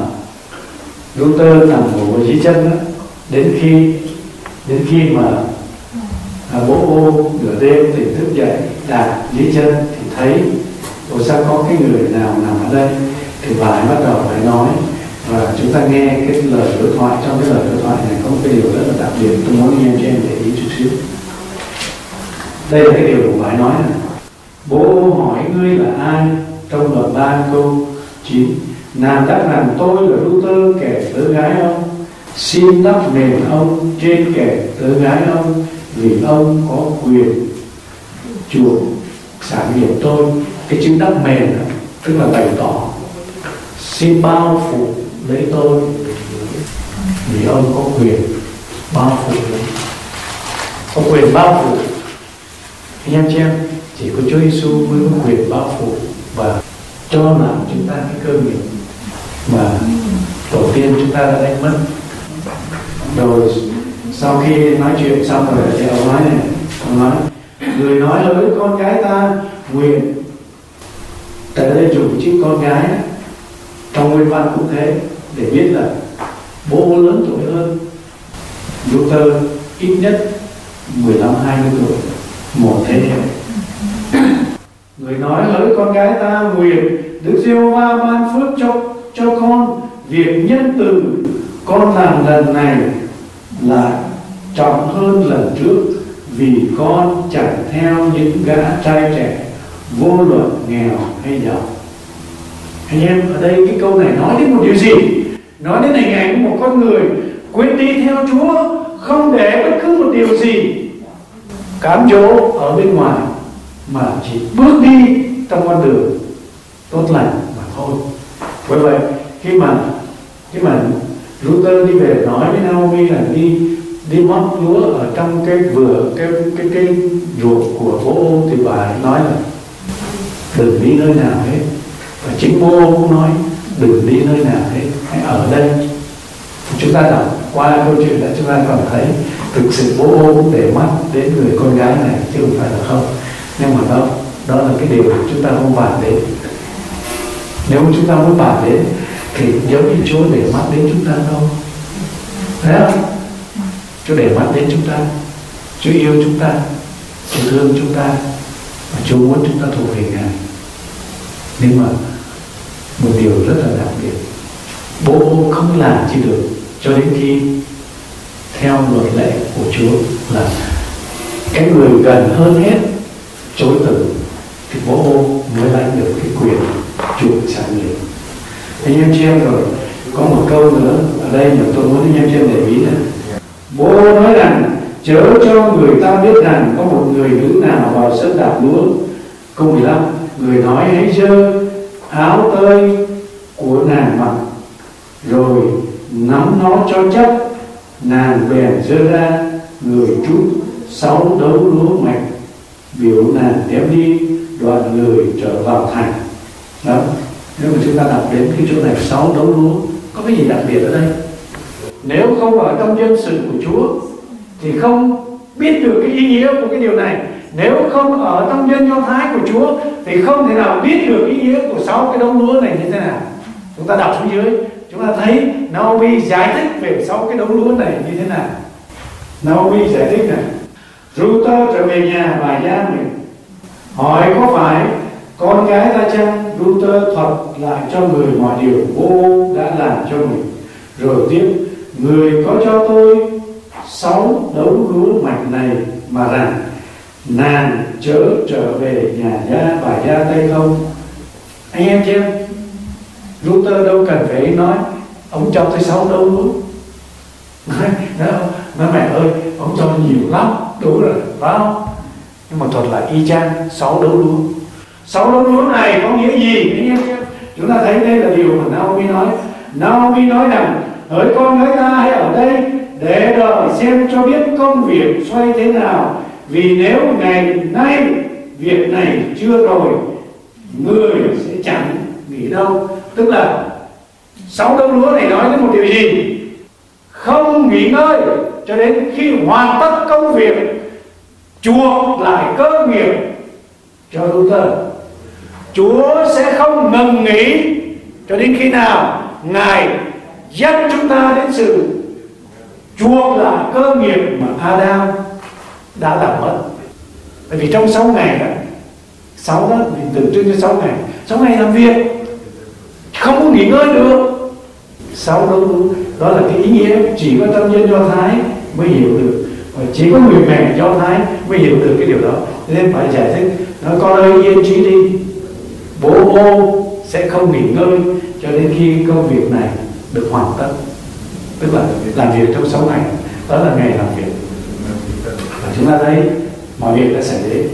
Luther nằm ngủ dưới chân đó, đến khi đến khi mà à, bố ô nửa đêm tỉnh thức dậy đạp dưới chân thì thấy ủa sao có cái người nào nằm ở đây? Thì bà ấy bắt đầu phải nói và chúng ta nghe cái lời đối thoại, trong cái lời đối thoại này có một cái điều rất là đặc biệt, tôi muốn nghe cho em để ý chút xíu. Đây là cái điều của bà nói này. Bố hỏi ngươi là ai? Trong đoạn ba câu 9 nàng đáp rằng tôi là Luther kẻ tớ gái ông. Xin đắp nền ông trên kẻ tớ gái ông, vì ông có quyền chuộc sản nghiệp tôi. Cái chữ đắp mền tức là bày tỏ. Xin bao phủ lấy tôi vì ông có quyền bao phủ. Có quyền bao phủ. Anh em chị em, chỉ có Chúa Giêsu mới có quyền bao phủ và cho làm chúng ta cái cơ nghiệp mà tổ tiên chúng ta đã đánh mất. Rồi sau khi nói chuyện xong rồi, thì ông nói này, ông nói, người nói với con gái ta, nguyện tại đây dùng chữ con gái, trong nguyên văn cũng thế để biết là bố lớn tuổi hơn. Luther ít nhất 15 20 tuổi, một thế hệ. Người nói hỡi con gái ta nguyện, Đức Giêsu va ban phước cho cho con. Việc nhân từ con làm lần này là trọng hơn lần trước, vì con chẳng theo những gã trai trẻ, vô luận nghèo hay giàu. Anh em, ở đây cái câu này nói đến một điều gì? Nói đến hình ảnh một con người quyết đi theo Chúa, không để bất cứ một điều gì cám dỗ ở bên ngoài, mà chỉ bước đi trong con đường tốt lành mà thôi. Bởi vậy, khi mà khi mà Luther đi về nói với Naomi là đi đi móc lúa ở trong cái vườn, cái cái cái ruộng của bố ô thì bà nói là, đừng đi nơi nào hết. Và chính bố ô cũng nói đừng đi nơi nào hết, hãy ở đây. Chúng ta đọc qua câu chuyện đã chúng ta còn thấy thực sự bố ô cũng để mắt đến người con gái này, chứ không phải là không. Nhưng mà đó đó là cái điều chúng ta không bàn đến. Nếu chúng ta muốn bàn đến, thì giống như Chúa để mắt đến chúng ta đâu thấy không? Chúa để mắt đến chúng ta. Chúa yêu chúng ta. Chúa thương chúng ta. Và Chúa muốn chúng ta thuộc về Ngài. Nhưng mà một điều rất là đặc biệt. Bố không làm chi được cho đến khi theo luật lệ của Chúa là cái người gần hơn hết chối từ thì bố ô mới lãnh được cái quyền chuộc sản nghiệp anh em chị em rồi, có một câu nữa ở đây mà tôi muốn anh em chị em để ý này. Bố nói rằng, chớ cho người ta biết rằng có một người nữ nào vào sân đạp lúa. Câu 15 người nói, hãy dơ áo tơi của nàng mặc, rồi nắm nó cho chắc, nàng bèn dơ ra, người trút sáu đấu lúa mạch, biểu nàng đem đi, đoàn người trở vào thành. Đó nếu mà chúng ta đọc đến cái chỗ này, sáu đấu lúa, có cái gì đặc biệt ở đây? Nếu không ở trong dân sự của Chúa, thì không biết được cái ý nghĩa của cái điều này nếu không ở trong dân do thái của Chúa, thì không thể nào biết được ý nghĩa của sáu cái đống lúa này như thế nào. Chúng ta đọc xuống dưới, chúng ta thấy Naomi giải thích về sáu cái đống lúa này như thế nào. Naomi giải thích này Ruther trở về nhà và gia mình hỏi có phải con gái ta chăng? Ruther thuật lại cho người mọi điều bố đã làm cho mình. Rồi tiếp, người có cho tôi sáu đấu lúa mạch này mà rằng nàng chớ trở về nhà gia và gia tay không? Anh em chứ Luther đâu cần phải nói ông cho tôi sáu đấu lúa nói, nói mẹ ơi ông cho nhiều lắm đúng rồi phải không? Nhưng mà thật là y chang sáu đấu lúa sáu đấu lúa này có nghĩa gì? Anh em chúng ta thấy đây là điều mà Naomi nói. Naomi nói rằng hỡi con gái ta hãy ở đây để đợi xem cho biết công việc xoay thế nào vì nếu ngày nay việc này chưa rồi, người sẽ chẳng nghỉ đâu. Tức là, sáu đống lúa này nói đến một điều gì? Không nghỉ ngơi cho đến khi hoàn tất công việc, chuộc lại cơ nghiệp cho Luther Chúa sẽ không ngừng nghỉ cho đến khi nào Ngài dắt chúng ta đến sự chuộc lại cơ nghiệp mà Adam đã làm mất. Bởi vì trong 6 ngày đó, sáu đó thì tượng trưng cho 6 ngày. 6 ngày làm việc, không có nghỉ ngơi được. Sáu đó đó là cái ý nghĩa chỉ có tâm nhân do thái mới hiểu được. Và chỉ có người mẹ do thái mới hiểu được cái điều đó. Nên phải giải thích nó con ơi, yên trí đi. Bố ô sẽ không nghỉ ngơi cho đến khi công việc này được hoàn tất. Tức là làm việc trong 6 ngày. Đó là ngày làm việc và chúng ta thấy mọi việc đã xảy đến.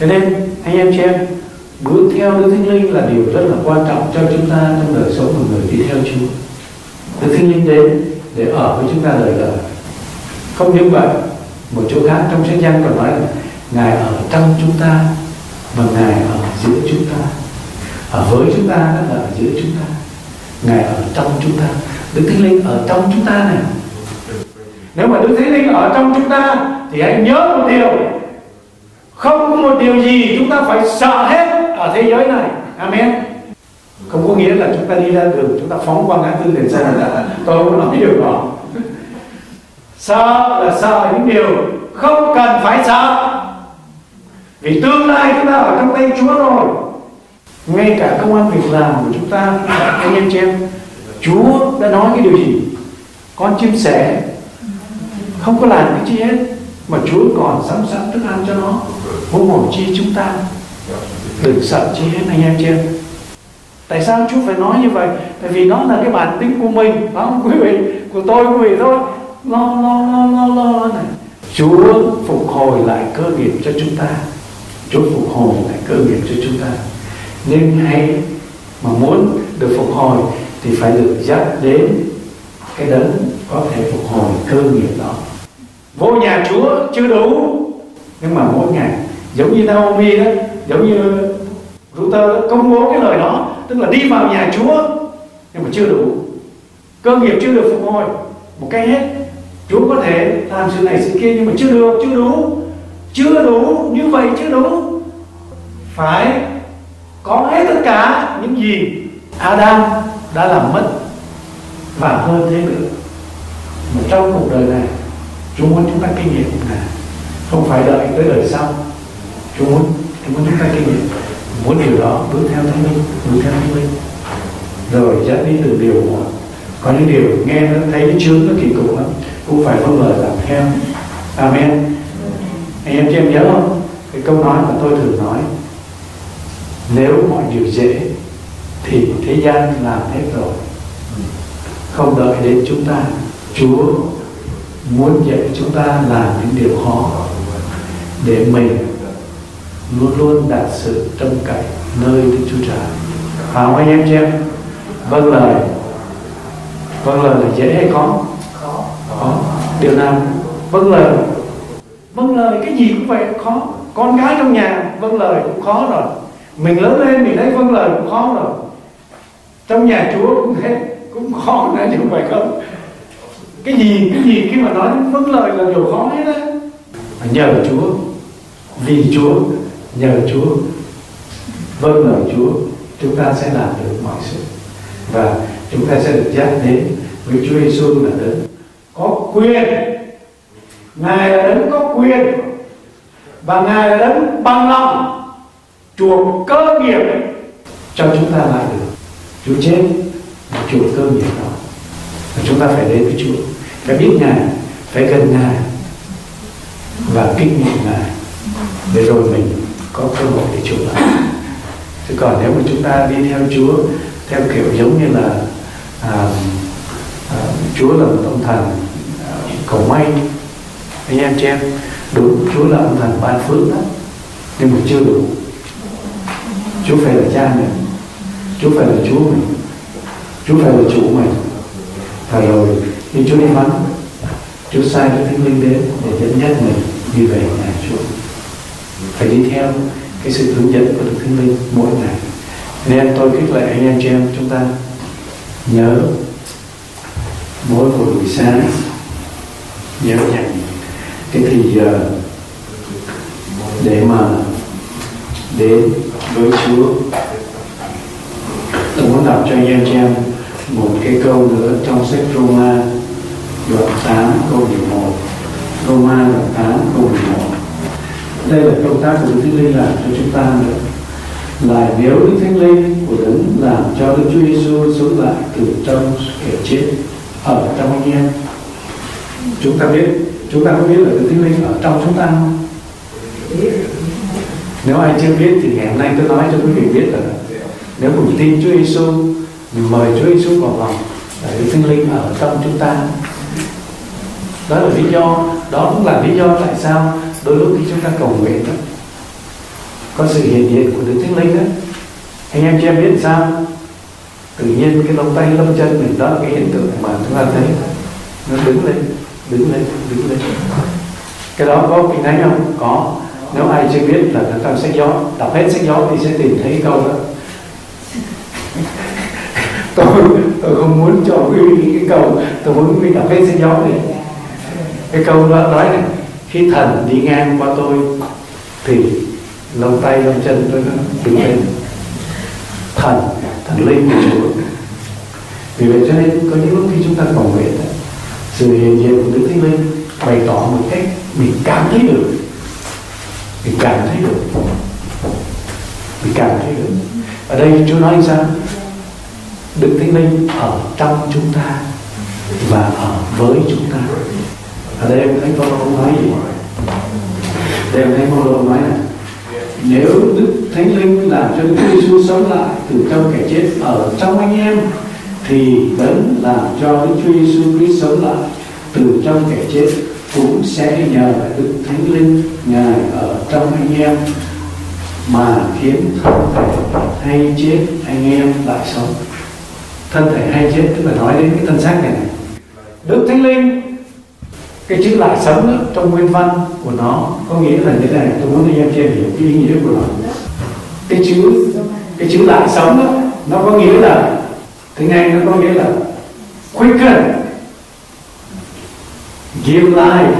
Cho nên, anh em chị em bước theo Đức Thánh Linh là điều rất là quan trọng cho chúng ta trong đời sống của người đi theo Chúa. Đức Thánh Linh đến để ở với chúng ta đời đời. Không những vậy, một chỗ khác trong sách gian còn nói là, Ngài ở trong chúng ta và Ngài ở giữa chúng ta. Ở với chúng ta là ở giữa chúng ta. Ngài ở trong chúng ta. Đức Thánh Linh ở trong chúng ta này nếu mà Đức Thánh Linh ở trong chúng ta, thì hãy nhớ một điều. Không có một điều gì chúng ta phải sợ hết ở thế giới này. Amen. Không có nghĩa là chúng ta đi ra đường, chúng ta phóng qua ngã tư đèn xanh là tôi không nói điều đó. Sợ là sợ những điều không cần phải sợ. Vì tương lai chúng ta ở trong tay Chúa rồi. Ngay cả công an việc làm của chúng ta, anh em chị em, Chúa đã nói cái điều gì? Con chim sẻ không có làm cái chi hết mà Chúa còn sẵn sẵn thức ăn cho nó. Huống hồ chi chúng ta. Đừng sợ chi hết anh em chị em. Tại sao Chúa phải nói như vậy? Tại vì nó là cái bản tính của mình đó quý vị? Của tôi quý vị thôi. Lo lo lo lo lo, lo này. Chúa phục hồi lại cơ nghiệp cho chúng ta. Chúa phục hồi lại cơ nghiệp cho chúng ta. Nên hãy mà muốn được phục hồi thì phải được dắt đến cái đấng có thể phục hồi cơ nghiệp đó. Vô nhà Chúa chưa đủ, nhưng mà mỗi ngày, giống như Naomi đó, giống như Ruther công bố cái lời đó, tức là đi vào nhà Chúa, nhưng mà chưa đủ. Cơ nghiệp chưa được phục hồi, một cái hết. Chúa có thể làm sự này sự kia, nhưng mà chưa được, chưa đủ. Chưa đủ, như vậy chưa đủ. Phải có hết tất cả những gì Adam đã làm mất và hơn thế nữa mà trong cuộc đời này, Chúa muốn chúng ta kinh nghiệm là không phải đợi tới đời sau. Chúa muốn Chúa muốn chúng ta kinh nghiệm. Muốn điều đó, bước theo thánh linh, bước theo thánh linh. Rồi dẫn đi từ điều một có những điều nghe nó thấy cái chướng, nó kỳ cục lắm. Cũng phải vâng lời làm theo. Amen. Anh em chị em nhớ không? Cái câu nói mà tôi thường nói, nếu mọi điều dễ, thì thế gian làm hết rồi. Không đợi đến chúng ta chúa muốn dạy chúng ta làm những điều khó để mình luôn luôn đạt sự trông cậy nơi Đức Chúa Trời. Phải không anh em chị em? Vâng lời. Vâng lời là dễ hay khó? Khó. điều nào vâng lời vâng lời cái gì cũng vậy khó con gái trong nhà vâng lời cũng khó rồi mình lớn lên mình thấy vâng lời cũng khó rồi trong nhà chúa cũng thế cũng khó nữa chứ không phải không cái gì? Cái gì? Khi mà nói vâng lời là điều khó hết á. À, nhờ chúa. Vì chúa, nhờ chúa. Vâng lời chúa, chúng ta sẽ làm được mọi sự. Và chúng ta sẽ được giác đến với Chúa Giêsu là đấng có quyền. Ngài là đấng có quyền. Và ngài là đấng bằng lòng, chuộc cơ nghiệp. Cho chúng ta lại được Chúa chết chuộc cơ nghiệp đó. Và chúng ta phải đến với Chúa phải biết ngài phải gần ngài và kinh nghiệm ngài để rồi mình có cơ hội để chuộc lại chứ còn nếu mà chúng ta đi theo Chúa theo kiểu giống như là à, à, Chúa là một ông thần à, ờ, cầu may. Anh em chị em đúng Chúa là ông thần ban phước đó nhưng mà chưa đủ. Chúa phải là cha mình Chúa phải là Chúa mình Chúa phải là chủ mình. Và rồi khi Chúa đi vắng Chúa sai cái thánh linh đến để dẫn dắt mình đi về nhà Chúa. Phải đi theo cái sự hướng dẫn của Đức Thánh Linh mỗi ngày. Nên tôi khích lệ anh em chị em chúng ta nhớ mỗi một buổi sáng, nhớ dành cái thời giờ để mà đến với Chúa. Tôi muốn đọc cho anh em chị em một cái câu nữa trong sách Roma đoạn 8 câu 11 Roma đoạn 8 câu 11 đây là công tác của Đức Thánh Linh làm cho chúng ta nữa là nếu Đức Thánh Linh của Đấng làm cho Đức Chúa Giêsu sống lại từ trong kẻ chết ở trong anh em. Chúng ta biết, chúng ta có biết là Đức Thánh Linh ở trong chúng ta không? Nếu ai chưa biết thì ngày hôm nay tôi nói cho quý vị biết là nếu mình tin Chúa Giêsu mình mời Chúa Giêsu vào lòng Đức Thánh Linh ở trong chúng ta đó là lý do, đó cũng là lý do tại sao đôi lúc khi chúng ta cầu nguyện đó, có sự hiện diện của Đức Thánh Linh đó. Anh em cho em biết sao? Tự nhiên cái lông tay, lông chân mình đó là cái hiện tượng mà chúng ta thấy nó đứng lên đứng lên đứng lên. Cái đó có kinh thánh không? Có. Nếu ai chưa biết là chúng ta sách gió, đọc hết sách gió thì sẽ tìm thấy câu đó. Tôi tôi không muốn cho quý vị cái câu, tôi muốn quý vị đọc hết sách gió này cái câu đó nói này khi thần đi ngang qua tôi thì lòng tay lòng chân tôi nó đứng lên. Thần thần linh của chúa. Vì vậy cho nên có những lúc khi chúng ta cầu nguyện sự hiện diện của đức thánh linh bày tỏ một cách mình cảm thấy được. Mình cảm thấy được. Mình cảm thấy được. Ở đây chúa nói sao? Đức thánh linh ở trong chúng ta và ở với chúng ta ở đây em thấy con không nói gì đây em thấy Phaolô nói này nếu Đức Thánh Linh làm cho Đức Giêsu sống lại từ trong kẻ chết ở trong anh em thì đấng làm cho Đức Chúa Giêsu Christ sống lại từ trong kẻ chết cũng sẽ nhờ Đức Thánh Linh ngài ở trong anh em mà khiến thân thể hay chết anh em lại sống. Thân thể hay chết tức là nói đến cái thân xác này, này. Đức Thánh Linh cái chữ lại sống đó, trong nguyên văn của nó có nghĩa là như thế này tôi muốn anh em chia hiểu cái ý nghĩa của nó. Cái chữ cái chữ lại sống đó nó có nghĩa là tiếng anh nó có nghĩa là quicken give life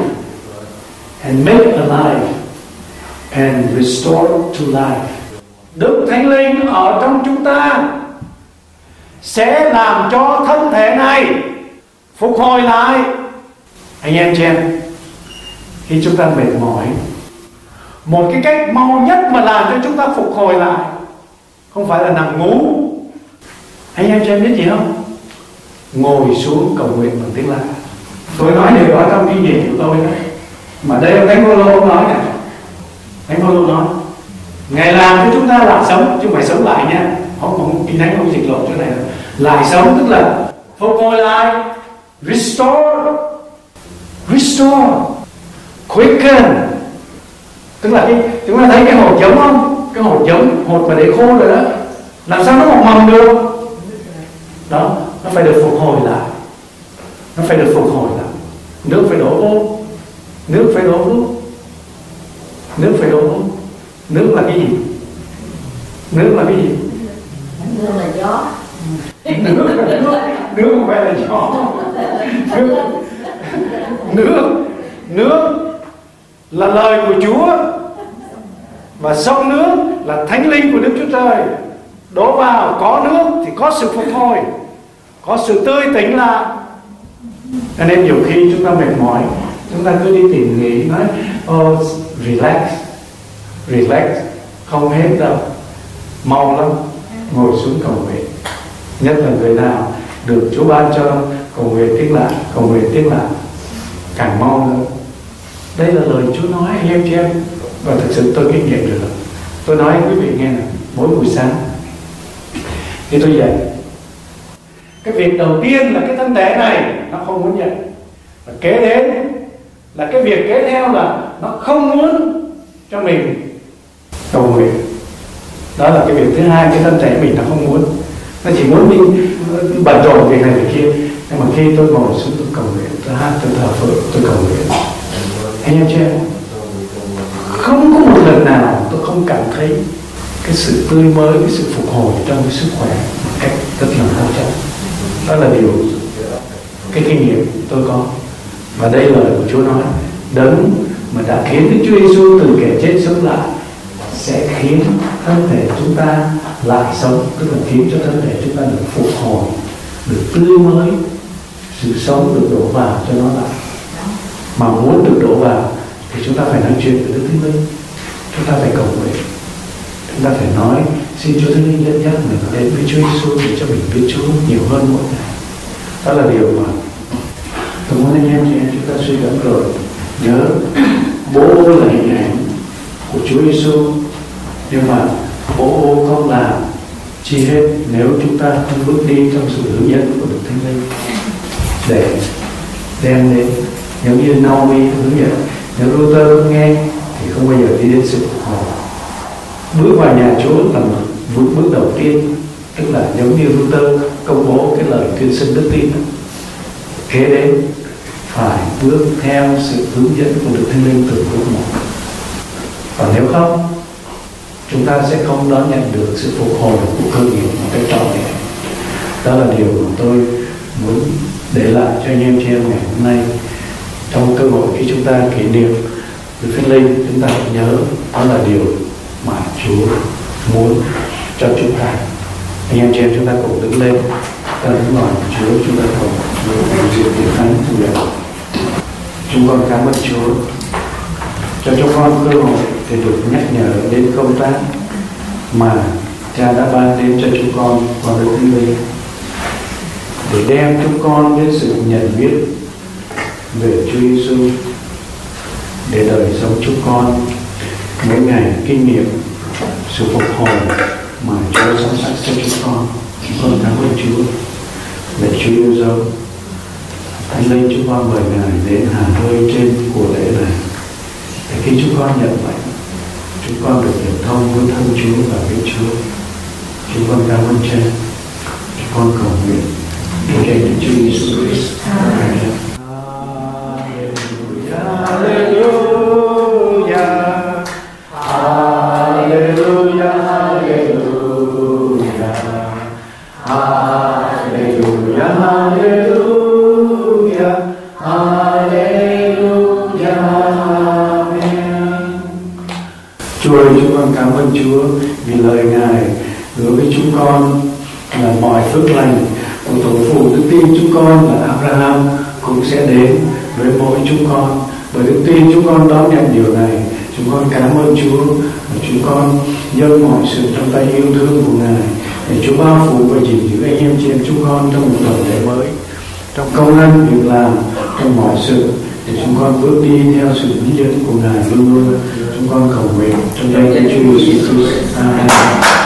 and make alive and restore to life. Đức Thánh Linh ở trong chúng ta sẽ làm cho thân thể này phục hồi lại anh em chị em, khi chúng ta mệt mỏi, một cái cách mau nhất mà làm cho chúng ta phục hồi lại không phải là nằm ngủ. Anh em chị em biết gì không? Ngồi xuống cầu nguyện bằng tiếng lạ tôi nói điều đó trong kinh nghiệm của tôi đó. Mà đây ông thánh Phaolô ông nói này thánh Phaolô nói ngày làm cho chúng ta làm sống, chứ không phải sống lại nha. Không không kinh thánh không dịch lộ chỗ này lại sống tức là phục hồi lại, restore restore quicken. Tức là cái chúng ta thấy cái hột giống không? Cái hột giống hột mà để khô rồi đó. Làm sao nó mọc mầm được? Đó nó phải được phục hồi lại. Nó phải được phục hồi lại. Nước phải đổ vô. Nước phải đổ vô. Nước phải đổ vô. Nước là cái gì? Nước là cái gì? Nước là gió. Nước là nước nước không phải là gió. Nước nước nước là lời của Chúa. Và sông nước là thánh linh của Đức Chúa Trời. Đổ vào có nước thì có sự phục hồi có sự tươi tỉnh lại. Cho nên nhiều khi chúng ta mệt mỏi chúng ta cứ đi tìm nghỉ nói oh, relax relax. Không hết đâu. Mau lắm ngồi xuống cầu nguyện. Nhất là người nào được Chúa ban cho cầu nguyện tiếng lạ cầu nguyện tiếng lạ càng mau hơn. Đây là lời Chúa nói, anh em chị em. Và thực sự tôi kinh nghiệm được. Tôi nói quý vị nghe này mỗi buổi sáng. Khi tôi dậy cái việc đầu tiên là cái thân thể này nó không muốn nhận. Và kế đến là cái việc kế theo là nó không muốn cho mình cầu nguyện. Đó là cái việc thứ hai, cái thân thể mình nó không muốn. Nó chỉ muốn đi bận rộn việc này việc kia nhưng mà khi tôi ngồi xuống tôi cầu nguyện, tôi hát, tôi thờ phượng, tôi cầu nguyện. Anh em chưa? Không có một lần nào tôi không cảm thấy cái sự tươi mới, cái sự phục hồi trong cái sức khỏe một cách rất là hấp dẫn đó là điều cái kinh nghiệm tôi có. Và đây là lời của Chúa nói, đấng mà đã khiến Đức Chúa Giêsu từ kẻ chết sống lại sẽ khiến thân thể chúng ta lại sống. Tức là khiến cho thân thể chúng ta được phục hồi, được tươi mới sự sống được đổ vào cho nó lại. Mà muốn được đổ vào thì chúng ta phải nói chuyện với Đức Thánh Linh. Chúng ta phải cầu nguyện. Chúng ta phải nói, xin Chúa Thánh Linh dẫn dắt mình đến với Chúa Giêsu để cho mình biết Chúa nhiều hơn mỗi ngày. Đó là điều mà tôi muốn anh em chị em chúng ta suy gẫm rồi. Nhớ, bố là hình ảnh của Chúa Giêsu nhưng mà bố không làm, chi hết nếu chúng ta không bước đi trong sự hướng dẫn của Đức Thánh Linh để đem đến. Giống như Naomi hướng dẫn nếu Luther không nghe, thì không bao giờ đi đến sự phục hồi. Bước vào nhà Chúa là bước bước đầu tiên, tức là giống như Luther công bố cái lời tuyên xưng đức tin kế đến phải bước theo sự hướng dẫn của Đức Thánh Linh từ bước một. Và nếu không, chúng ta sẽ không đón nhận được sự phục hồi của cơ nghiệp một cách trọn vẹn. Đó là điều mà tôi muốn để lại cho anh em chị em ngày hôm nay. Trong cơ hội khi chúng ta kỷ niệm được Thánh Linh, chúng ta nhớ đó là điều mà Chúa muốn cho chúng ta. Anh em chị em chúng ta cùng đứng lên. Ta đứng gọi Chúa, chúng ta cùng nguyện diện tiếng thánh nguyện chúng con cảm ơn Chúa cho chúng con cơ hội để được nhắc nhở đến công tác mà Cha đã ban đến cho chúng con qua Đức Thánh Linh để đem chúng con đến sự nhận biết về Chúa Giêsu để đời sống chúng con mỗi ngày kinh nghiệm sự phục hồi mà Chúa sẵn sàng cho chúng con. Chúng con cảm ơn Chúa để Chúa yêu dấu Thánh linh chúng con mời Ngài đến hà hơi trên của lễ này để khi chúng con nhận vậy, chúng con được hiểu thông với thân Chúa và biết Chúa. Chúng con cảm ơn Cha. Chúng con cầu nguyện. Chúa Giêsu Christ Hallelujah Hallelujah Hallelujah Hallelujah Hallelujah Hallelujah Amen Chúa ơi, chúng con cảm ơn Chúa vì lời Ngài hứa với chúng con là mọi phước lành tổ phụ đức tin chúng con là Abraham cũng sẽ đến với mỗi chúng con bởi đức tin chúng con đón nhận điều này, chúng con cảm ơn Chúa và chúng con dâng mọi sự trong tay yêu thương của Ngài để Chúa bao phủ và gìn giữ anh em chị em chúng con trong một tuần lễ mới trong công ăn, việc làm, trong mọi sự để chúng con bước đi theo sự hướng dẫn của Ngài luôn luôn chúng con cầu nguyện trong danh Chúa Giêsu Christ. Amen.